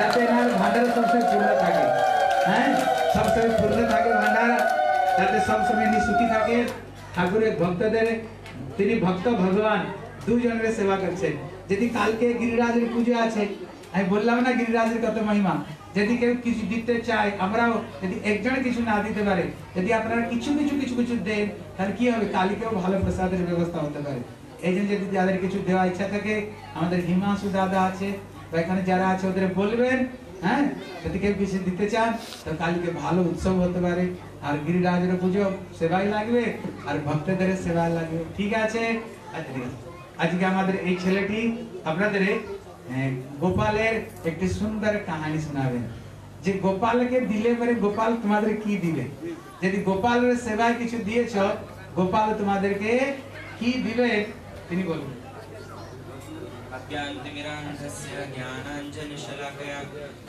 যাতে এনার ভান্ডার সবসময় পূর্ণ থাকে। হ্যাঁ? সবসময় পূর্ণ থাকে ভান্ডার যাতে সবসময় সুখী থাকে। ঠাকুরের ভক্তদের, তিনি ভক্ত ভগবান দুজনের সেবা করছেন। যদি কালকে গিরিরাজের পুজো আছে, আমি বললাম না গিরিরাজের কত মহিমা। যদি কেউ কিছু দিতে চায়, আমরাও যদি একজন কিছু না দিতে পারে, যদি আপনারা কিছু কিছু কিছু কিছু দেন, তাহলে কি হবে? কালকেও ভালো প্রসাদের ব্যবস্থা হতে পারে। এই জন্য যদি যাদের কিছু দেওয়া ইচ্ছা থাকে, আমাদের হিমাংশু দাদা আছে এখানে যারা আছে ওদের বলবেন হ্যাঁ যদি কেউ কিছু দিতে চান তো কালকে ভালো উৎসব হতে পারে আর গিরিরাজের পুজো সেবাই লাগবে আর ভক্তদের সেবাই লাগবে ঠিক আছে আচ্ছা ঠিক আছে আজকে আমাদের এই ছেলেটি আপনাদের আহ, গোপালের একটি সুন্দর কাহিনী শোনাবেন যে গোপালকে দিলে পরে গোপাল তোমাদের কি দিবে যদি গোপালের সেবায় কিছু দিয়েছ গোপাল তোমাদেরকে কি দিবে তিনি বলবেন अज्ञानतिमिरान्धस्य ज्ञानाञ्जनशलाकया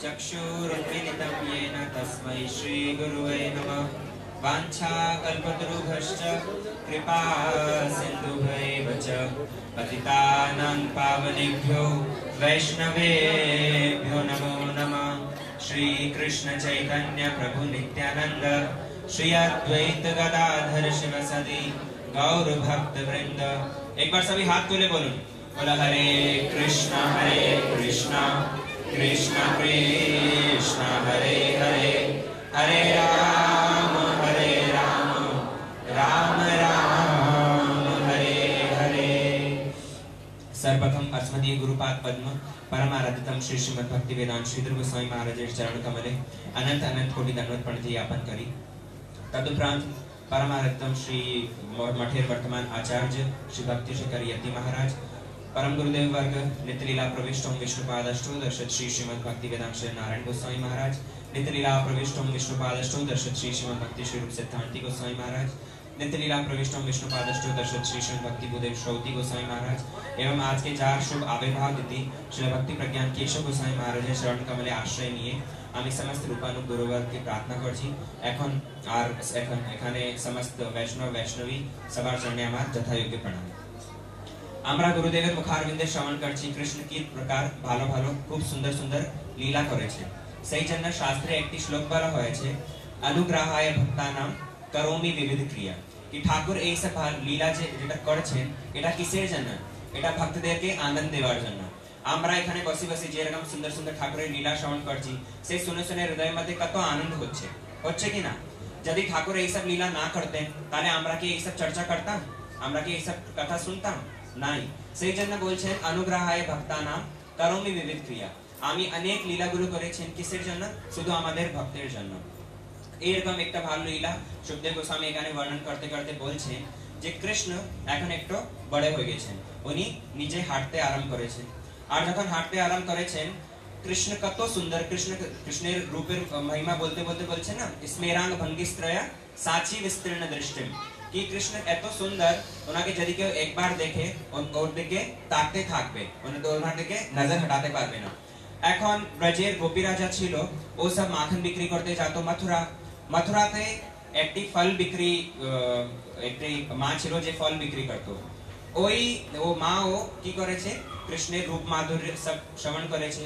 चक्षुरुन्मिलितं येन तस्मै श्रीगुरुवे नमः। वाञ्छाकल्पतरुभश्च कृपा च पतितानां पावनेभ्यो वैष्णवेभ्यो नमो नमः। श्रीकृष्णचैतन्य प्रभु नित्यानन्द, श्री अद्वैत गदाधर शिव सदी गौर एक बार सभी हाथ खोले बोलो बोला, हरे कृष्णा हरे कृष्णा कृष्णा कृष्णा, हरे हरे हरे राम हरे राम राम राम, हरे हरे. सर्वप्रथम अस्मदीय गुरुपाद पद्म परमाराधितम श्री श्रीमद भक्ति वेदांत श्रीधर गोस्वामी महाराज चरण कमले अनंत अनंत कोटि दंडवत प्रणति ज्ञापन करी। तदुपरांत परमारत्तम श्री मठेर वर्तमान आचार्य, श्री भक्ति शेखर यति महाराज परम गुरुदेव वर्ग नित्यलीला प्रविष्टम विष्णुपादष्टो दर्शत श्री श्रीमद भक्ति वेदांत नारायण गोस्वामी महाराज नित्यलीला प्रविष्टम विष्णुपादष्टो दर्शत श्री श्रीमद भक्ति श्री रूप सिद्धांति गोस्वामी महाराज नित्यलीला प्रविष्टम विष्णुपादष्टो दर्शत श्री श्री भक्ति भूदेव श्रौति गोसाई महाराज एवं आज के चार शुभ आविर्भाव तिथि श्री भक्ति प्रज्ञान केशव गोसाई महाराज शरण कमले आश्रय নিয়ে আমি সমস্ত রূপানুগ গুরুবর্গকে প্রার্থনা করছি এখন আর এখন এখানে সমস্ত বৈষ্ণব বৈষ্ণবী সবার জন্য আমার আমরা গুরুদেবের মুখারবিন্দে শ্রবণ করছি কৃষ্ণ কি প্রকার ভালো ভালো খুব সুন্দর সুন্দর লীলা করেছে সেই জন্য শাস্ত্রে একটি শ্লোক বলা হয়েছে অনুগ্রাহায় ভক্তানাম করোমি বিবিধ ক্রিয়া কি ঠাকুর এই সব লীলা যে যেটা করেছেন এটা কিসের জন্য এটা ভক্তদেরকে আনন্দ দেওয়ার জন্য আমরা এখানে বসে বসে যেরকম সুন্দর সুন্দর ঠাকুরের লীলা শ্রবণ করছি সেই শুনে শুনে হৃদয়ের মধ্যে কত আনন্দ হচ্ছে হচ্ছে কি না যদি ঠাকুর এইসব লীলা না করতেন তাহলে আমরা কি এইসব চর্চা করতাম আমরা কি এইসব কথা শুনতাম নাই। সেই জন্য বলছেন, অনুগ্রহায় ভক্তানাম, করমি বিবিধ ক্রিয়া। আমি অনেক লীলাগুলো করেছেন কিসের জন্য? শুধু আমাদের ভক্তের জন্য। এরকম একটা ভালো লীলা সুখদেব গোস্বামী এখানে বর্ণন করতে করতে বলছেন যে, কৃষ্ণ এখন একটু বড় হয়ে গেছেন। উনি নিজে হাঁটতে আরাম করেছেন। আর যখন হাঁটতে আরাম করেছেন, কৃষ্ণ কত সুন্দর, কৃষ্ণ কৃষ্ণের রূপের মহিমা বলতে বলতে বলছে না স্মেরাঙ্গ ভঙ্গিস্ত্রয়া সাচি বিস্তীর্ণ দৃষ্টিম কি কৃষ্ণ এত সুন্দর? ওনাকে যদি কেউ একবার দেখে ওর দিকে তাকতে থাকবে। ওনার দিকে নজর হটাতে পারবে না। এখন ব্রজের গোপী রাজা ছিল, ও সব মাখন বিক্রি করতে যেত মথুরা। মথুরাতে একটি ফল বিক্রি একটি মা ছিল যে ফল বিক্রি করতো। ওই, ও মা ও কি করেছে? কৃষ্ণের রূপ মাধুর্য সব শ্রবণ করেছে।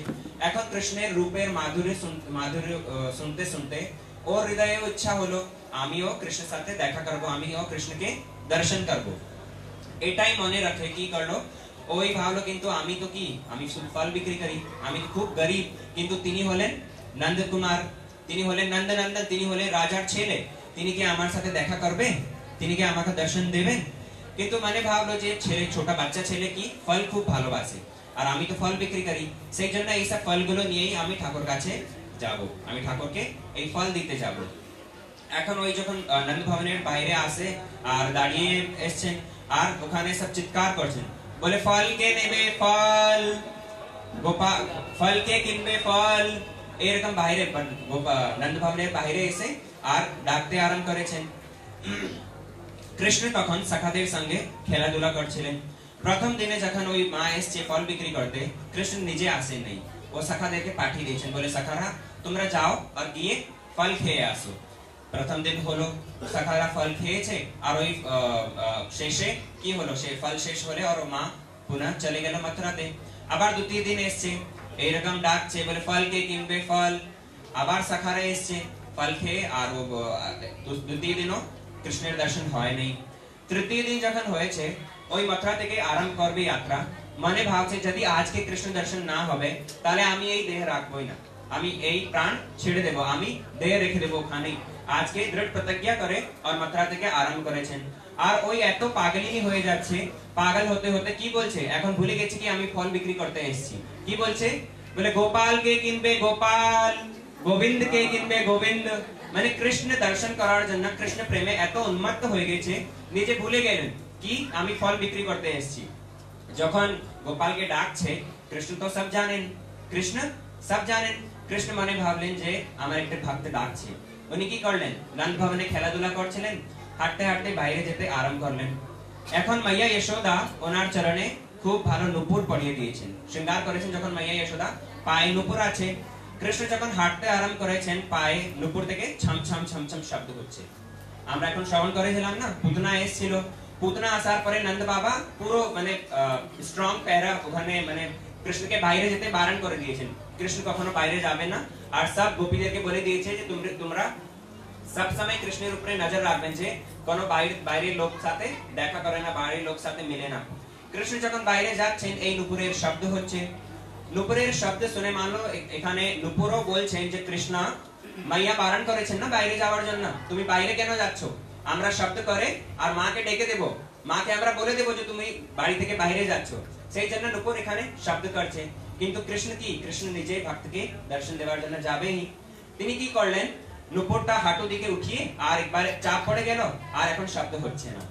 এখন কৃষ্ণের রূপের মাধুর্য মাধুর্য শুনতে শুনতে ওর হৃদয়ে ইচ্ছা হলো আমিও কৃষ্ণের সাথে দেখা করব, আমিও কৃষ্ণকে দর্শন করব। এটাই মনে রাখে, কি করল? ওই ভাবলো, কিন্তু আমি তো কি? আমি ফল বিক্রি করি। আমি খুব গরিব। কিন্তু তিনি হলেন নন্দ কুমার তিনি হলেন নন্দনন্দন তিনি হলেন রাজার ছেলে। তিনি কি আমার সাথে দেখা করবে? তিনি কি আমাকে দর্শন দেবেন? কিন্তু মানে ভাবলো যে ছেলে, ছোট বাচ্চা ছেলে কি? ফল খুব ভালোবাসে। আর আমি তো ফল বিক্রি করি। সেই জন্য এইসব ফলগুলো নিয়েই আমি ঠাকুর কাছে যাব। আমি ঠাকুরকে এই ফল দিতে যাব। এখন ওই যখন নন্দ ভবনের বাইরে আসে আর দাঁড়িয়ে এসছেন আর ওখানে সব চিৎকার করছেন। বলে, ফল কে নেবে ফল? গোপা, ফল কে কিনবে ফল? এরকম বাইরে নন্দ ভবনের বাইরে এসে আর ডাকতে আরম্ভ করেছেন। কৃষ্ণ তখন সখাদের সঙ্গে খেলাধুলা করছিলেন। প্রথম দিনে যখন ওই মা এসছে ফল বিক্রি করতে, কৃষ্ণ নিজে আসেন নাই। ও সখাদেরকে পাঠিয়ে দিয়েছেন। বলে, সখারা, তোমরা যাও আর গিয়ে ফল খেয়ে আসো। প্রথম দিন হলো সখারা ফল খেয়েছে, আর ওই শেষে কি হলো? সে ফল শেষ হলে আর মা পুনঃ চলে গেল মথুরাতে। আবার দ্বিতীয় দিন এসছে, এইরকম ডাকছে, বলে ফল কে কিনবে ফল? আবার সাখারা এসছে, ফল খেয়ে আর ও দ্বিতীয় দিনও কৃষ্ণের দর্শন হয় তৃতীয় দিন যখন হয়েছে, ওই মথুরা থেকে আরম্ভ করবে যাত্রা। মনে ভাবছে, যদি আজকে কৃষ্ণ দর্শন না হবে, তাহলে আমি এই দেহ রাখবোই না। আমি এই প্রাণ ছেড়ে দেব, আমি দেহ রেখে দেবো ওখানে আজকে দৃঢ় প্রতিজ্ঞা করে আর মথুরা থেকে আরম্ভ করেছেন। আর ওই এত পাগলিনী হয়ে যাচ্ছে, পাগল হতে হতে কি বলছে? এখন ভুলে গেছে কি আমি ফল বিক্রি করতে এসেছি। কি বলছে? বলে গোপাল কে কিনবে গোপাল গোবিন্দ কে কিনবে গোবিন্দ। মানে কৃষ্ণ দর্শন করার জন্য, কৃষ্ণ প্রেমে এত উন্মত্ত হয়ে গেছে, নিজে ভুলে গেলেন কি আমি ফল বিক্রি করতে এসেছি। যখন গোপালকে ডাকছে, কৃষ্ণ তো সব জানেন। কৃষ্ণ সব জানেন। কৃষ্ণ মনে ভাবলেন যে, আমার একটা ভক্ত ডাকছে। উনি কি করলেন? নন্দ ভবনে খেলাধুলা করছিলেন, হাঁটতে হাঁটতে বাইরে যেতে আরম্ভ করলেন। এখন মাইয়া যশোদা ওনার চরণে খুব ভালো নুপুর পরিয়ে দিয়েছেন। শৃঙ্গার করেছেন যখন মাইয়া যশোদা, পায়ে নুপুর আছে। কৃষ্ণ যখন হাঁটতে আরম্ভ করেছেন, পায়ে নুপুর থেকে ছম ছম ছম ছম শব্দ হচ্ছে। আমরা এখন শ্রবণ করেছিলাম না? পুতনা এসেছিল। পুতনা আসার পরে নন্দ বাবা পুরো মানে স্ট্রং প্যারা ওখানে মানে কৃষ্ণকে বাইরে যেতে বারণ করে দিয়েছেন। কৃষ্ণ কখনো বাইরে যাবে না। আর সব গোপীদেরকে বলে দিয়েছে যে তোমরা সব সময় কৃষ্ণের উপরে নজর রাখবেন যে কোনো বাইরে বাইরের লোক সাথে দেখা করে না, বাইরের লোক সাথে মিলে না। কৃষ্ণ যখন বাইরে যাচ্ছেন, এই নুপুরের শব্দ হচ্ছে। নুপুরের শব্দ শুনে মানলো এখানে নুপুরও বলছেন যে, কৃষ্ণ, মাইয়া বারণ করেছেন না বাইরে যাওয়ার জন্য? তুমি বাইরে কেন যাচ্ছ? আমরা শব্দ করে আর মাকে ডেকে দেব। মাকে আমরা বলে দেবো যে, তুমি বাড়ি থেকে বাইরে যাচ্ছ। সেই জন্য নুপুর এখানে শব্দ করছে। কিন্তু কৃষ্ণ কি? কৃষ্ণ নিজে ভক্তকে দর্শন দেওয়ার জন্য যাবেই। তিনি কি করলেন? নুপুরটা হাঁটু দিকে উঠিয়ে আর একবার চাপ পড়ে গেল আর এখন শব্দ হচ্ছে না।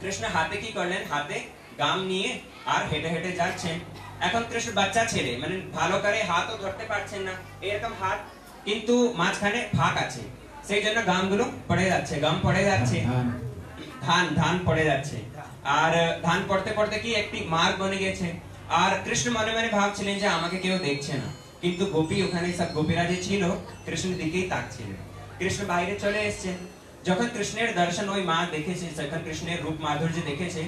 কৃষ্ণ হাতে কি করলেন? হাতে গাম নিয়ে আর হেঁটে হেঁটে যাচ্ছেন। এখন কৃষ্ণ বাচ্চা ছেলে মানে ভালো করে হাতও ধরতে পারছেন না, এরকম হাত, কিন্তু মাঝখানে ফাঁক আছে। সেই জন্য গামগুলো পড়ে যাচ্ছে, গাম পড়ে যাচ্ছে। ধান ধান পড়ে যাচ্ছে। আর ধান পড়তে পড়তে কি একটি মার্গ বনে গেছে। আর কৃষ্ণ মনে মনে ভাবছিলেন যে আমাকে কেউ দেখছে না। কিন্তু গোপী ওখানে সব গোপীরা যে ছিল, কৃষ্ণের দিকেই তাকছিলেন কৃষ্ণ বাইরে চলে এসেছেন। যখন কৃষ্ণের দর্শন ওই মা দেখেছে, যখন কৃষ্ণের রূপ মাধুর্য দেখেছে,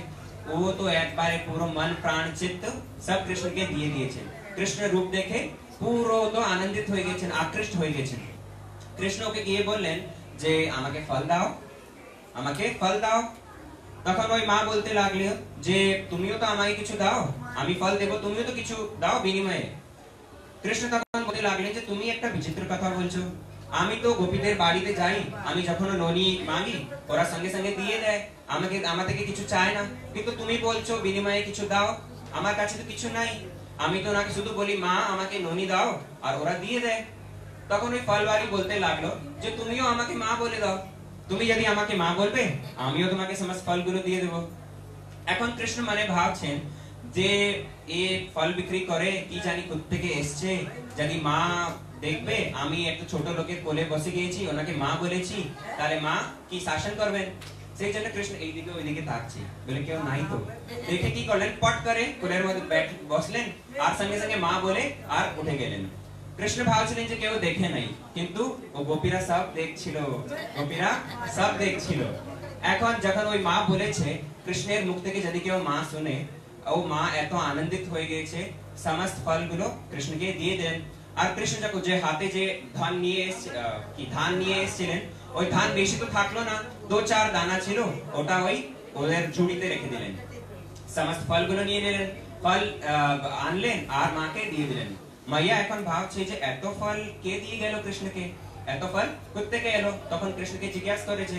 ও তো একবারে পুরো মন, প্রাণ, চিত্ত সব কৃষ্ণকে দিয়ে দিয়েছেন কৃষ্ণের রূপ দেখে পুরো তো আনন্দিত হয়ে গেছেন, আকৃষ্ট হয়ে গেছেন। কৃষ্ণ ওকে গিয়ে বললেন যে, আমাকে ফল দাও। আমাকে ফল দাও। তখন ওই মা বলতে লাগল যে, তুমিও তো আমাকে কিছু দাও, আমি ফল দেবো, তুমিও তো কিছু দাও বিনিময়ে। কৃষ্ণ তখন বলতে লাগলেন যে, তুমি একটা বিচিত্র কথা বলছো। আমি তো গোপীদের বাড়িতে যাই, আমি যখন ননি মাগি, ওরা সঙ্গে সঙ্গে দিয়ে দেয়, আমাকে, আমার থেকে কিছু চায় না। কিন্তু তুমি বলছো বিনিময়ে কিছু দাও, আমার কাছে তো কিছু নাই। আমি তো ওনাকে শুধু বলি, মা, আমাকে ননি দাও, আর ওরা দিয়ে দেয়। তখন ওই ফলবাড়ি বলতে লাগল যে, তুমিও আমাকে মা বলে দাও। তুমি যদি আমাকে মা বলবে, আমিও তোমাকে সমস্ত ফলগুলো দিয়ে দেবো। এখন কৃষ্ণ মানে ভাবছেন যে এ ফল বিক্রি করে কি জানি থেকে এসছে। যদি মা দেখবে, আমি একটা ছোট লোকের কোলে বসে গিয়েছি, ওনাকে মা বলেছি, তাহলে মা কি শাসন করবেন? সেই জন্য কৃষ্ণ এইদিকে ওইদিকে তাকছে। বলে কেউ নাই তো। দেখে কি করলেন? পট করে কোলের মধ্যে বসলেন, আর সঙ্গে সঙ্গে মা বলে, আর উঠে গেলেন। কৃষ্ণ ভাবছিলেন যে কেউ দেখে নাই, কিন্তু ও গোপীরা সব দেখছিল, গোপীরা সব দেখছিল। এখন যখন ওই মা বলেছে, কৃষ্ণের মুখ থেকে যদি কেউ মা শুনে, ও মা এত আনন্দিত হয়ে গেছে সমস্ত ফলগুলো কৃষ্ণকে দিয়ে দেন। আর কৃষ্ণ যখন যে হাতে যে ধান নিয়ে কি ধান নিয়ে এসেছিলেন, ওই ধান বেশি তো থাকল না, দু চার দানা ছিল, ওটা ওই ওদের ঝুড়িতে রেখে দিলেন। সমস্ত ফলগুলো নিয়ে নিলেন, ফল আনলেন, আর মাকে দিয়ে দিলেন। মাইয়া এখন ভাবছে যে এত ফল কে দিয়ে গেল কৃষ্ণকে? এত ফল কোথেকে এলো? তখন কৃষ্ণকে জিজ্ঞাসা করেছে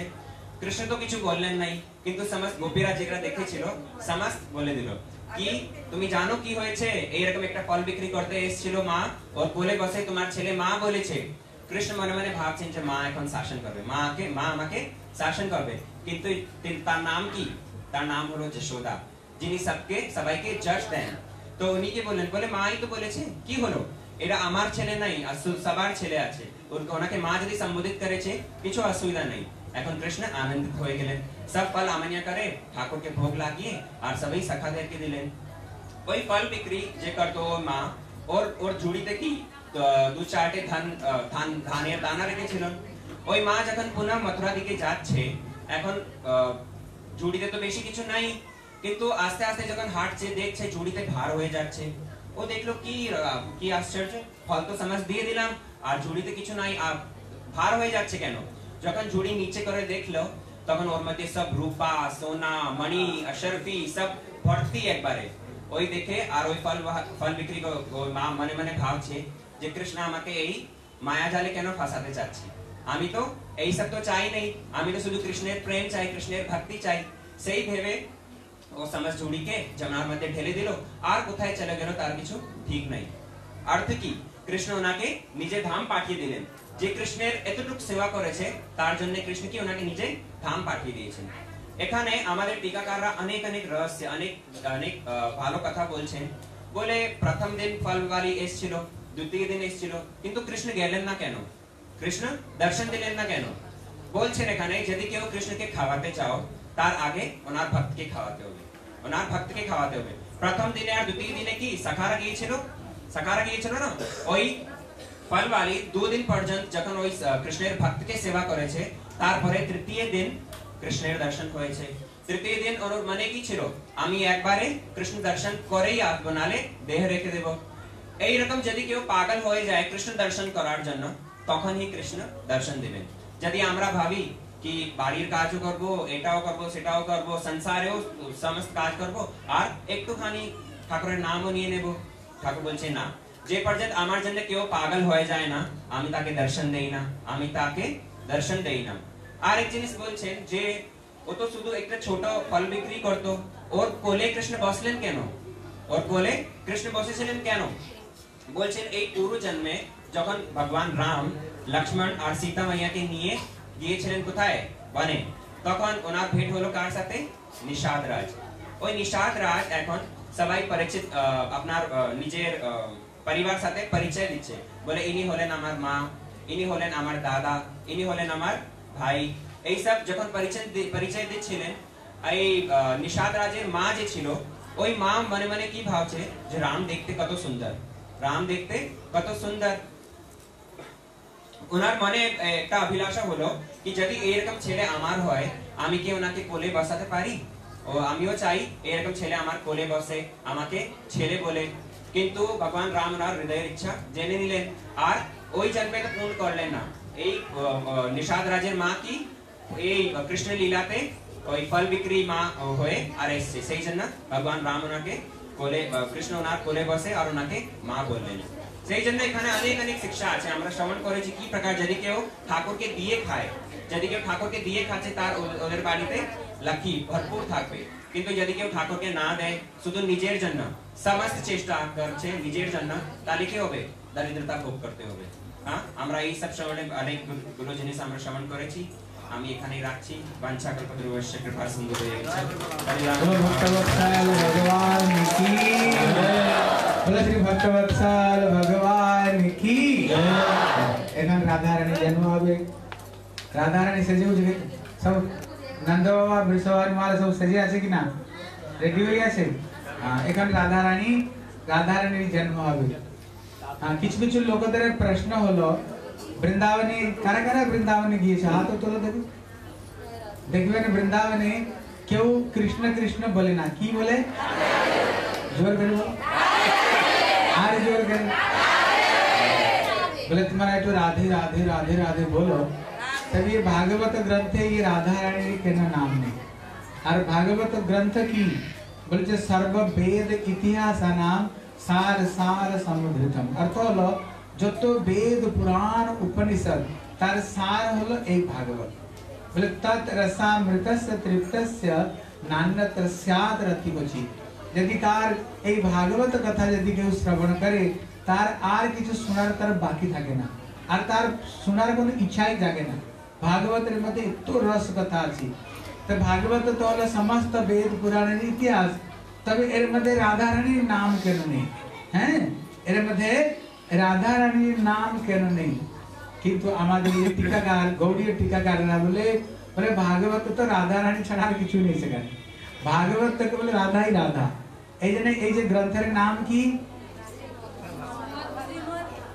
কৃষ্ণ তো কিছু বললেন নাই। কিন্তু সমস্ত গোপীরা যেটা দেখেছিল, সমস্ত বলে দিল, কি? তুমি জানো কি হয়েছে? এইরকম একটা ফল বিক্রি করতে এসেছিল মা। ওর কোলে বসে তোমার ছেলে মা বলেছে। কৃষ্ণ মনে মনে ভাবছেন যে মা এখন শাসন করবে। মাকে, মা আমাকে শাসন করবে। কিন্তু তার নাম কি? তার নাম হলো যশোদা। যিনি সবকে সবাইকে জাজ দেন। তো উনি কি বললেন, বলে, মাই তো বলেছে, কি হলো? এটা আমার ছেলে নাই সবার ছেলে আছে। ওনাকে মা যদি সম্বোধিত করেছে, কিছু অসুবিধা নেই। এখন কৃষ্ণ আনন্দিত হয়ে গেলেন। সব ফল আমানিয়া করে ঠাকুরকে ভোগ লাগিয়ে আর সবাই সখাদেরকে দিলেন। ওই ফল বিক্রি যে করতো মা, ওর ওর ঝুড়িতে কি, দু চারটে ধান ধান, ধানের দানা রেখেছিলেন ওই মা যখন পুনঃ মথুরা দিকে যাচ্ছে, এখন ঝুড়িতে তো বেশি কিছু নাই কিন্তু আস্তে আস্তে যখন হাঁটছে দেখছে ঝুড়িতে ভার হয়ে যাচ্ছে, ও দেখল কি কি আশ্চর্য। ফল তো সমাজ দিয়ে দিলাম, আর ঝুড়িতে কিছু নাই, আর ভার হয়ে যাচ্ছে কেন? যখন ঝুড়ি নিচে করে দেখল, তখন ওর মধ্যে সব রূপা, সোনা, মণি অশরফি সব ভর্তি একবারে। ওই দেখে আর ওই ফল ফল বিক্রি মনে মনে ভাবছে যে, কৃষ্ণ, আমাকে এই মায়াজালে কেন ফাঁসাতে চাচ্ছে? আমি তো এই সব তো চাই নেই। আমি তো শুধু কৃষ্ণের প্রেম চাই, কৃষ্ণের ভক্তি চাই। সেই ভেবে ঝুড়িকে যমুনার মধ্যে দিল আর কোথায় চলে গেল তার কিছু ঠিক নাই অর্থ কি কৃষ্ণ ওনাকে নিজে ধাম পাঠিয়ে দিলেন যে কৃষ্ণের এতটুকু সেবা করেছে তার জন্য কৃষ্ণ কি ওনাকে নিজে ধাম পাঠিয়ে দিয়েছেন এখানে আমাদের টিকাকাররা অনেক অনেক রহস্য অনেক অনেক ভালো কথা বলছেন বলে প্রথম দিন ফলবালি এসেছিল দ্বিতীয় দিন এসেছিল কিন্তু কৃষ্ণ গেলেন না কেন কৃষ্ণ দর্শন দিলেন না কেন বলছেন এখানে যদি কেউ কৃষ্ণকে খাওয়াতে চাও তার আগে ওনার ভক্তকে খাওয়াতে হবে ওনার ভক্তকে খাওয়াতে হবে প্রথম দিনে আর দ্বিতীয় দিনে কি সাকারা গিয়েছিল সাকারা গিয়েছিল না ওই ফলবালি দুদিন পর্যন্ত যখন ওই কৃষ্ণের ভক্তকে সেবা করেছে তারপরে তৃতীয় দিন কৃষ্ণের দর্শন হয়েছে তৃতীয় দিন ওর মনে কি ছিল আমি একবারে কৃষ্ণ দর্শন করেই আসব নালে দেহ রেখে দেব এইরকম যদি কেউ পাগল হয়ে যায় কৃষ্ণ দর্শন করার জন্য তখনই কৃষ্ণ দর্শন দিবেন যদি আমরা ভাবি কি বাড়ির কাজও করব এটাও করব সেটাও করব সংসারেও সমস্ত কাজ করব আর একটুখানি ঠাকুরের নামও নিয়ে নেব ঠাকুর বলছে না যে পর্যন্ত আমার জন্য কেউ পাগল হয়ে যায় না আমি তাকে দর্শন দেই না আমি তাকে দর্শন দেই না আর এক জিনিস বলছেন যে ও তো শুধু একটা ছোট ফল বিক্রি করতো ওর কোলে কৃষ্ণ বসলেন কেন ওর কোলে কৃষ্ণ বসেছিলেন কেন বলছেন এই পূর্ব জন্মে যখন ভগবান রাম লক্ষ্মণ আর সীতা মাইয়াকে নিয়ে গিয়েছিলেন কোথায় বনে তখন ওনার ভেট হলো কার সাথে নিষাদ রাজ ওই নিষাদ রাজ এখন সবাই পরিচিত আহ, আপনার আহ, নিজের আহ, পরিবার সাথে পরিচয় দিচ্ছে বলে ইনি হলেন আমার মা ইনি হলেন আমার দাদা ইনি হলেন আমার ভাই এই সব যখন পরিচয় দি- পরিচয় দিচ্ছিলেন এই আহ, নিষাদ রাজের মা যে ছিল ওই মা মনে মনে কি ভাবছে যে রাম দেখতে কত সুন্দর রাম দেখতে কত সুন্দর ওনার মনে একটা অভিলাষা হলো কি যদি এরকম ছেলে আমার হয়, আমি কি ওনাকে কোলে বসাতে পারি? ও, আমিও চাই এরকম ছেলে আমার কোলে বসে, আমাকে ছেলে বলে। কিন্তু ভগবান রাম ওনার হৃদয়ের ইচ্ছা জেনে নিলেন। আর ওই জন্মে তো পূর্ণ করলেন না। এই নিষাদ রাজের মা কি? এই কৃষ্ণ লীলাতে ওই ফল বিক্রি মা হয়ে আর এসছে। সেই জন্য ভগবান রাম ওনাকে কোলে কৃষ্ণ ওনার কোলে বসে আর ওনাকে মা বললেন। সেই জন্য এখানে অনেক অনেক শিক্ষা আছে। আমরা শ্রবণ করেছি কি প্রকার যদি কেউ ঠাকুরকে দিয়ে খায়, যদি কেউ ঠাকুরকে দিয়ে খাচ্ছে তার ওদের বাড়িতে লাকি ভরপুর থাকবে। কিন্তু যদি কেউ ঠাকুরকে না দেয়, শুধু নিজের জন্য, সমস্ত চেষ্টা করছে নিজের জন্য, তাহলে কি হবে? দারিদ্রতা ভোগ করতে হবে। হ্যাঁ? আমরা এই সব শ্রবণে অনেকগুলো জিনিস আমরা শ্রবণ করেছি। আমি এখানেই রাখছি বাঞ্ছা কল্পতরুবশ্য কৃপা সিন্ধু হয়ে গেছে ভক্তবৎসাল ভগবান কি বলে শ্রী ভক্তবৎসাল ভগবান কি এখন রাধারানী জন্ম হবে রাধারানী সেজে উঠবে সব নন্দ বাবা বৃষভার মারা সব সেজে আছে কি না রেডি হয়ে আছে এখন রাধারানী রাধারানীর জন্ম হবে কিছু কিছু লোকদের প্রশ্ন হলো ಬೃಂದಾವನೆ ಕರ ಕರ ಬೃಂದಾವನ ಗೀಶ ಹಾತು ತೋಲ देखो देखिए वृंदावन क्यों कृष्ण कृष्ण बोले ना? की बोले? ज़ोर करे। बोलो ज़ोर करे। बोले, तुम्हारा तो राधे राधे राधे राधे बोलो। तब भागवत ग्रंथ है, ये राधा रानी के नाम है। और भागवत ग्रंथ की, बोले, जो सर्व वेद इतिहास नाम, सार सार समुद्रितम। अर्थ होलो तो যত বেদ পুরাণ উপনিষদ তার সার হলো এই ভাগবত বলে তৎ রসামৃতস্য তৃপ্তস্য নান্যত্র স্যাৎ রতিবচি যদি তার এই ভাগবত কথা যদি কেউ শ্রবণ করে তার আর কিছু শোনার তার বাকি থাকে না আর তার শোনার কোনো ইচ্ছাই জাগে না ভাগবতের মধ্যে এত রস কথা আছে তো ভাগবত তো হলো সমস্ত বেদ পুরাণের ইতিহাস তবে এর মধ্যে রাধা রানীর নাম কেন নেই হ্যাঁ এর মধ্যে রাধা রানীর নাম কেন নেই কিন্তু আমাদের এই টিকাকার গৌড়ীয় টিকাকাররা বলে বলে ভাগবত তো রাধা রানী ছাড়া আর কিছু নেই সেখানে ভাগবত থেকে বলে রাধাই রাধা এই জন্য এই যে গ্রন্থের নাম কি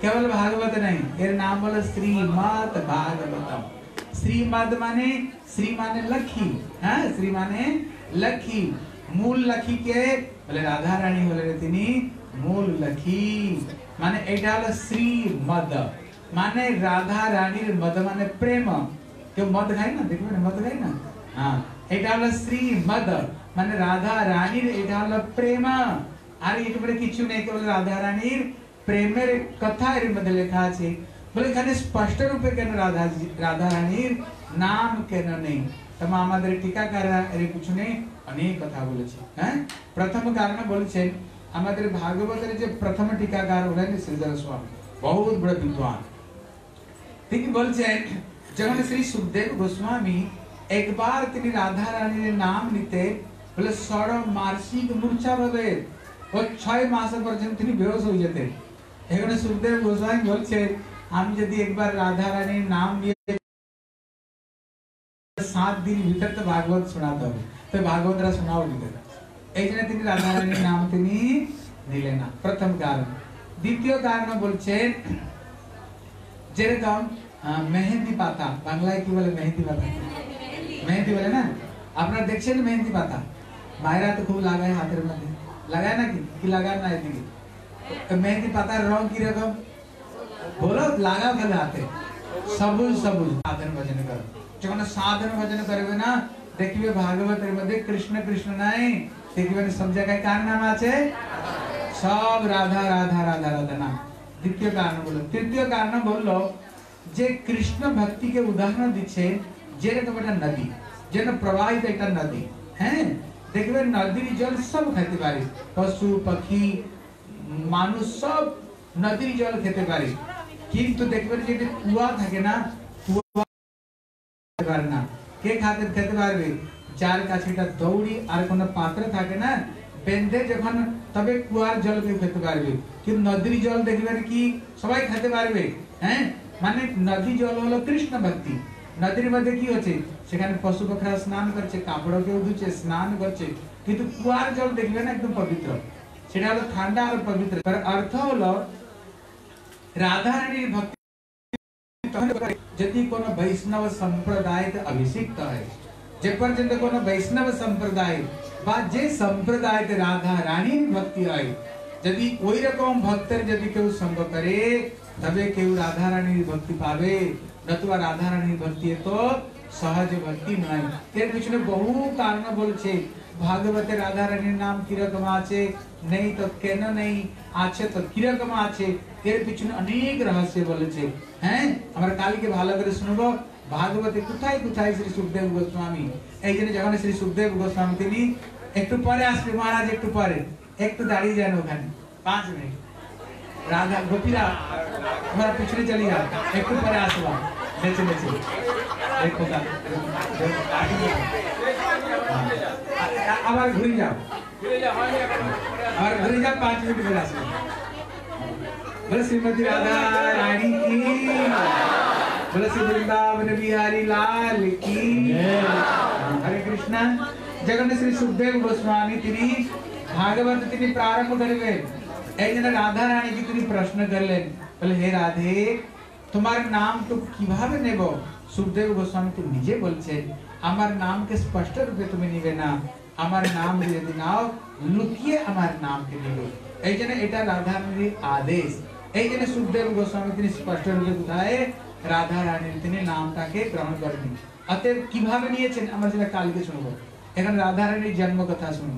কেবল ভাগবত नहीं এর নাম হলো শ্রীমদ ভাগবতম শ্রীমদ মানে শ্রী মানে লক্ষ্মী হ্যাঁ শ্রী মানে লক্ষ্মী মূল লক্ষ্মী কে বলে রাধা রানী হলেন তিনি মূল লক্ষ্মী মানে এটা হলো শ্রী মদ মানে রাধা রানীর মদ মানে প্রেম কেউ মদ খায় না দেখবেন মদ খায় না হ্যাঁ এটা হলো শ্রী মদ মানে রাধা রানীর এটা হলো প্রেম আর একেবারে কিছু নেই কেবল রাধা রানীর প্রেমের কথা এর মধ্যে লেখা আছে বলে এখানে স্পষ্ট রূপে কেন রাধা রাধা রানীর নাম কেন নেই তবে আমাদের টিকাকাররা এর পিছনে অনেক কথা বলেছে হ্যাঁ প্রথম কারণ বলেছেন আমাদের ভাগবতের যে প্রথম টিকাকার হলেন শ্রীধর স্বামী বহুত বড় বিদ্বান তিনি বলছেন যখন শ্রী সুখদেব গোস্বামী একবার তিনি রাধা রানীর নাম নিতে বলে ষড় মার্ষিক মূর্ছা ভাবে ও ছয় মাস পর্যন্ত তিনি বেহোশ হয়ে যেতেন এখানে সুখদেব গোস্বামী বলছে আমি যদি একবার রাধা রানীর নাম নিয়ে সাত দিন ভিতর তো ভাগবত শোনাতে হবে তো ভাগবতরা শোনাও দিতে এই জন্য তিনি রাধা রানীর নাম তিনি নিলেন না প্রথম কারণ দ্বিতীয় কারণ বলছেন যেরকম আহ, মেহেন্দি পাতা বাংলায় কি বলে মেহেন্দি পাতা মেহেন্দি বলে না আপনারা দেখছেন মেহেন্দি পাতা মায়েরা তো খুব লাগায় হাতের মধ্যে লাগায় নাকি কি লাগায় না এদিকে তো মেহেন্দি পাতার রং কিরকম বলো লাগাও খেলে হাতে সবুজ সবুজ সাধন ভজন করো যখন সাধন ভজন করবে না দেখবে ভাগবতের মধ্যে কৃষ্ণ কৃষ্ণ নাই দেখবেন সব জায়গায় কার নাম আছে সব রাধা রাধা রাধা রাধা নাম দ্বিতীয় কারণ বললো তৃতীয় কারণ বললো যে কৃষ্ণ ভক্তিকে উদাহরণ দিচ্ছে যেরকম একটা নদী যেন প্রবাহিত একটা নদী হ্যাঁ দেখবেন নদীর জল সব খেতে পারে পশু পাখি মানুষ সব নদীর জল খেতে পারে কিন্তু দেখবেন যে কুয়া থাকে না কুয়া খেতে পারে না কে খাতে খেতে পারবে যার কাছে একটা দৌড়ি আর কোনো পাত্র থাকে না, বেঁধে যখন তবে কুয়ার জল কেউ খেতে পারবে। কিন্তু নদীর জল দেখবেন কি, সবাই খেতে পারবে হ্যাঁ? মানে নদী জল হলো কৃষ্ণ ভক্তি। নদীর মধ্যে কি হচ্ছে, সেখানে পশু পাখিরা স্নান করছে কাপড় কেউ ধুচ্ছে, স্নান করছে, কিন্তু কুয়ার জল দেখবে না একদম পবিত্র। সেটা হলো ঠান্ডা আর পবিত্র। তার অর্থ হলো, রাধারানীর ভক্তি যদি কোন বৈষ্ণব সম্প্রদায় অভিষিক্ত হয় যে পর্যন্ত কোন বৈষ্ণব সম্প্রদায় বা যে সম্প্রদায় রাধা রানীর ভক্তি হয় যদি ওই রকম ভক্তের যদি কেউ সঙ্গ করে তবে কেউ রাধা রানীর ভক্তি পাবে নতুবা রাধা রানীর ভক্তি তো সহজ ভক্তি নয় এর পিছনে বহু কারণ বলছে ভাগবতে রাধা রানীর নাম কিরকম আছে নেই তো কেন নেই আছে তো কিরকম আছে এর পিছনে অনেক রহস্য বলেছে হ্যাঁ আমরা কালকে ভালো করে শুনবো ভাগবতে কোথায় কোথায় শ্রী সুখদেব গোস্বামী এই জন্য যখন শ্রী সুখদেব গোস্বামী তিনি একটু পরে আসবে মহারাজ একটু পরে একটু দাঁড়িয়ে যান ওখানে পাঁচ মিনিট রাধা গোপীরা তোমরা পিছনে চলে যাও একটু পরে আসবা নেচে নেচে দেখো তা। আ- আবার ঘুরে যাও আবার ঘুরে যাও পাঁচ মিনিট পরে আসবে बोले श्रीमती राधा रानी की बोले श्री वृंदावन बिहारी लाल की हरे कृष्ण जगन श्री सुखदेव गोस्वामी তিনি ভাগবত তিনি প্রারম্ভ করবেন এই জন্য রাধা রানী কি তিনি প্রশ্ন করলেন বলে হে রাধে তোমার নাম তো কিভাবে নেব সুখদেব গোস্বামী তো নিজে বলছেন আমার নামকে স্পষ্ট রূপে তুমি নিবে না আমার নাম যদি নাও লুকিয়ে আমার নামকে নেবে এই জন্য এটা রাধা রানীর আদেশ এই জন্য সুখদেব গোস্বামী তিনি স্পষ্ট রূপে কোথায় রাধা রানীর তিনি নামটাকে গ্রহণ করেনি অতএব কীভাবে নিয়েছেন? আমরা সেটা কালকে শুনব এখানে রাধা রানীর জন্ম কথা শুনি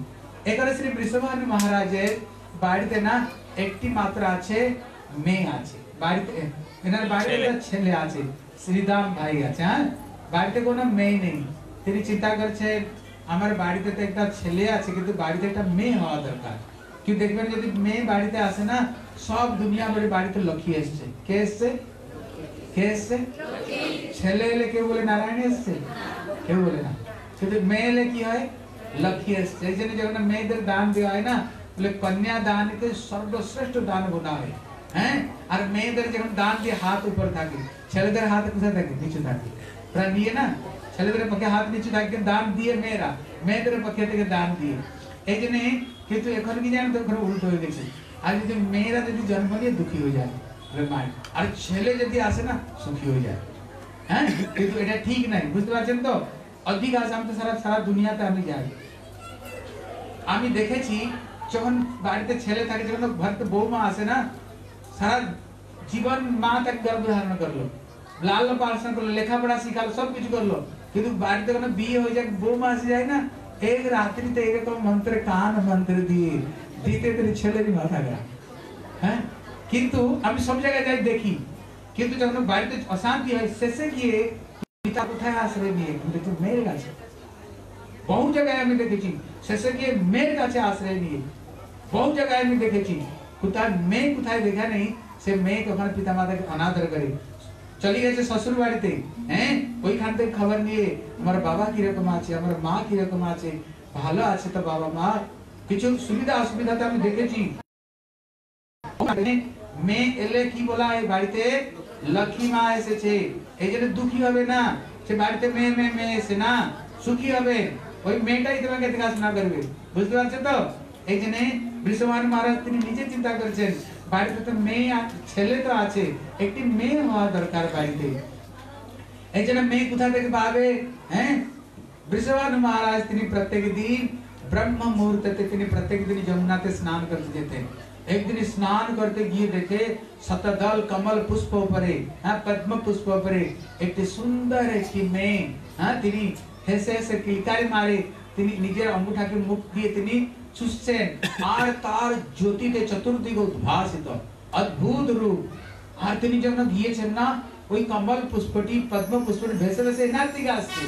এখানে শ্রী বৃষভানু মহারাজের বাড়িতে না একটি মাত্র আছে মেয়ে আছে। বাড়িতে এনার বাড়িতে ছেলে। আছে শ্রীদাম ভাই আছে হ্যাঁ? বাড়িতে কোনো মেয়ে নেই। তিনি চিন্তা করছেন আমার বাড়িতে তো একটা ছেলে আছে কিন্তু বাড়িতে একটা মেয়ে হওয়া দরকার। কি দেখবেন যদি মেয়ে বাড়িতে আসে না সব দুনিয়া বাড়িতে লক্ষ্মী এসছে। কে এসছে? কে এসছে ছেলে এলে কেউ বলে নারায়ণ এসছে কেউ বলে না শুধু মেয়ে এলে কি হয় লক্ষ্মী এসছে এই জন্য যখন মেয়েদের দান দেওয়া হয় না বলে কন্যা দানকে সর্বশ্রেষ্ঠ দান বোনা হয় হ্যাঁ আর মেয়েদের যখন দান দিয়ে হাত উপর থাকে ছেলেদের হাত কোথায় থাকে নিচু থাকে ওরা নিয়ে না ছেলেদের পক্ষে হাত নিচু থাকে দান দিয়ে মেয়েরা মেয়েদের পক্ষে থেকে দান দিয়ে এই জন্য কিন্তু এখন কি জানেন তো এখন উল্টো হয়ে গেছে আর যদি মেয়েরা যদি জন্ম নিয়ে দুঃখী হয়ে যায় বলে আর ছেলে যদি আসে না, সুখী হয়ে যায়। হ্যাঁ? কিন্তু এটা ঠিক নাই, বুঝতে পারছেন তো? আমি তো সারা সারা দুনিয়াতে আমি যাই। আমি দেখেছি, যখন বাড়িতে ছেলে থাকে, যখন বাড়িতে বৌমা আসে না, সারা জীবন মা তাকে গর্ভ ধারণ করল। লাল পালন করল, লেখাপড়া শিখালো সব কিছু করল। কিন্তু বাড়িতে কোনো বিয়ে হয়ে যায়, বৌমা আসে যায় না, এক রাত্রিতে এরকম মন্ত্রে কান মন্ত্র দিয়ে দিতে ছেলেরই মাথা খারাপ হ্যাঁ? কিন্তু আমি সব জায়গায় যাই দেখি কিন্তু যখন বাড়িতে অশান্তি হয় শেষে গিয়ে পিতা কোথায় আশ্রয় নিয়ে দেখি মেয়ের কাছে বহু জায়গায় আমি দেখেছি শেষে গিয়ে মেয়ের কাছে আশ্রয় নিয়ে বহু জায়গায় আমি দেখেছি কোথায় মেয়ে কোথায় দেখা নেই সে মেয়ে ওখানে পিতা মাতাকে অনাদর করে চলে গেছে শ্বশুর বাড়িতে হ্যাঁ ওইখান থেকে খবর নিয়ে আমার বাবা কিরকম আছে আমার মা কিরকম আছে ভালো আছে তো বাবা মা কিছু সুবিধা অসুবিধাতে আমি দেখেছি ওখানে মেয়ে এলে কি বলা হয় বাড়িতে লক্ষ্মী মা এসেছে এই জন্য দুঃখী হবে না সে বাড়িতে মেয়ে মেয়ে মেয়ে এসে না সুখী হবে ওই মেয়েটাই তোমাকে দেখাশোনা করবে বুঝতে পারছো তো এই জন্য বৃষভান মহারাজ তিনি নিজে চিন্তা করছেন বাড়িতে তো মেয়ে আ- ছেলে তো আছে একটি মেয়ে হওয়া দরকার বাড়িতে এই জন্য মেয়ে কোথা থেকে পাবে হ্যাঁ বৃষভান মহারাজ তিনি প্রত্যেক দিন ব্রহ্ম মুহূর্তে তিনি প্রত্যেক দিন যমুনাতে স্নান করতে যেতেন একদিন স্নান করতে গিয়ে দেখে শতদল কমল পুষ্প উপরে হ্যাঁ পদ্ম পুষ্প উপরে একটি সুন্দর একটি মেয়ে হ্যাঁ তিনি হেসে হেসে কিলকারি মারে তিনি নিজের অঙ্গুঠাকে মুখ দিয়ে তিনি চুষছেন আর তার জ্যোতিতে চতুর্দিক উদ্ভাসিত অদ্ভুত রূপ আর তিনি যখন গিয়েছেন না ওই কমল পুষ্পটি পদ্ম পুষ্পটি ভেসে ভেসে এনার দিকে আসছে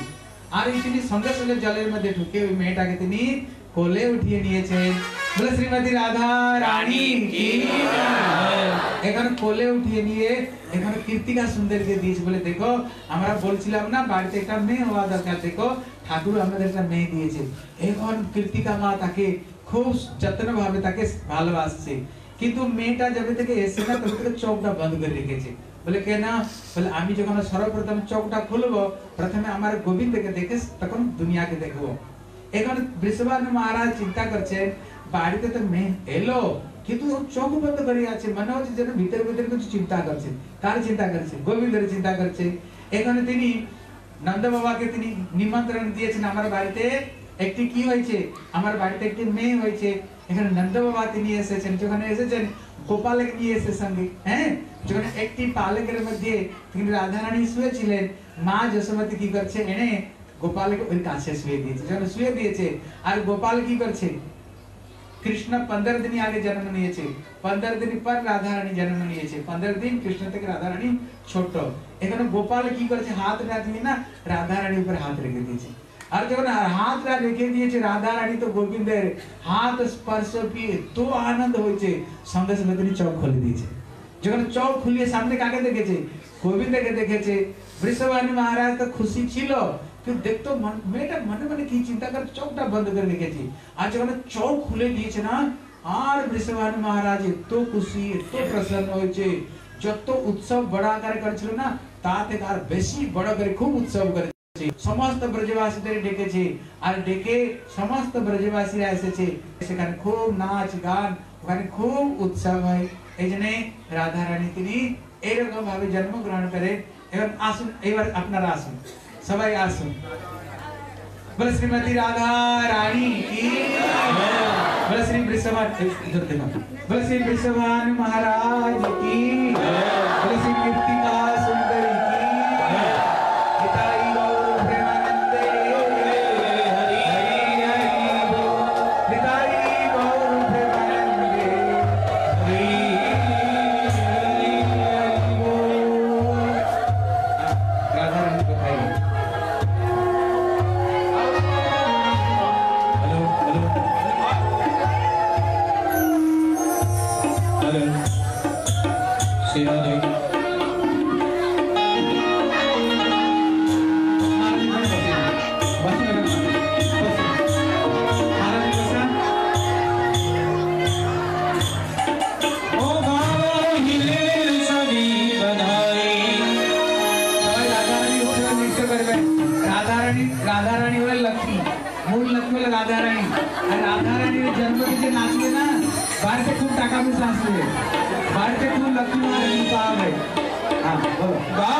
আর এই তিনি সঙ্গে সঙ্গে জলের মধ্যে ঢুকে ওই মেয়েটাকে তিনি কোলে উঠিয়ে নিয়েছেন বলে, শ্রীমতী রাধা রানী কি এখানে কোলে উঠিয়ে নিয়ে এখানে কীর্তিকা সুন্দরকে দিয়েছে বলে, দেখো, আমরা বলছিলাম না, বাড়িতে একটা মেয়ে হওয়া দরকার। দেখো, ঠাকুর আমাদের একটা মেয়ে দিয়েছে। এখন কীর্তিকা মা তাকে খুব যত্ন ভাবে তাকে ভালোবাসছে। কিন্তু মেয়েটা যবে থেকে এসে না, তবে থেকে চোখটা বন্ধ করে রেখেছে। বলে কেন বলে, আমি যখন সর্বপ্রথম চোখটা খুলবো, প্রথমে আমার গোবিন্দকে দেখে তখন দুনিয়াকে দেখব। এখন বৃষভানু মহারাজ চিন্তা করছেন বাড়িতে তো মেয়ে এলো কিন্তু ও চোখ বন্ধ করে আছে মনে হচ্ছে যেন ভিতরে ভিতরে কিছু চিন্তা করছে কার চিন্তা করছে গোবিন্দের চিন্তা করছে এখানে তিনি নন্দ বাবাকে তিনি নিমন্ত্রণ দিয়েছেন আমার বাড়িতে একটি কি হয়েছে আমার বাড়িতে একটি মেয়ে হয়েছে এখানে নন্দ বাবা তিনি এসেছেন যখন এসেছেন গোপালকে নিয়ে এসে সঙ্গে হ্যাঁ যখন একটি পালকের মধ্যে তিনি রাধারানী শুয়েছিলেন মা যশোমতী কি করছে এনে গোপালকে ওই কাছে শুয়ে দিয়েছে যখন শুয়ে দিয়েছে। আর গোপাল কি করছে? কৃষ্ণ পনেরো দিন আগে জন্ম নিয়েছে। পনেরো দিন পর রাধা রানী জন্ম নিয়েছে। পনেরো দিন কৃষ্ণ থেকে রাধা রানী ছোট এখানে গোপাল কি করেছে? হাত রাখলে না? রাধা রানী উপর হাত রেখে দিয়েছে। আর যখন হাতটা রেখে দিয়েছে রাধা রানী তো গোবিন্দের হাত স্পর্শ পেয়ে তো আনন্দ হয়েছে। সঙ্গে সঙ্গে তিনি চোখ খুলে দিয়েছে। যখন চোখ খুলিয়ে সামনে কাকে দেখেছে? গোবিন্দকে দেখেছে। বৃষভানু মহারাজ তো খুশি ছিল। কিন্তু দেখতো মন- মেয়েটা মনে মনে কি চিন্তা করে চোখটা বন্ধ করে রেখেছি আর যখন চোখ খুলে দিয়েছে না আর বৃষভানু মহারাজ এত খুশি এত প্রসন্ন হয়েছে যত উৎসব বড় আকারে করেছিল না তা থেকে আর বেশি বড় করে খুব উৎসব করেছে সমস্ত ব্রজবাসীদের ডেকেছে আর ডেকে সমস্ত ব্রজবাসীরা এসেছে সেখানে খুব নাচ গান ওখানে খুব উৎসব হয় এই জন্য রাধা রানী তিনি এইরকম ভাবে জন্মগ্রহণ করে এবার আসুন এবার আপনারা আসুন सबै आसु। बोले, श्रीमती राधा रानी की बोले, श्री वृषभान इधर देखो। बोले, श्री वृषभान महाराज की बोले, श्री कीर्तिका सुंदर Go.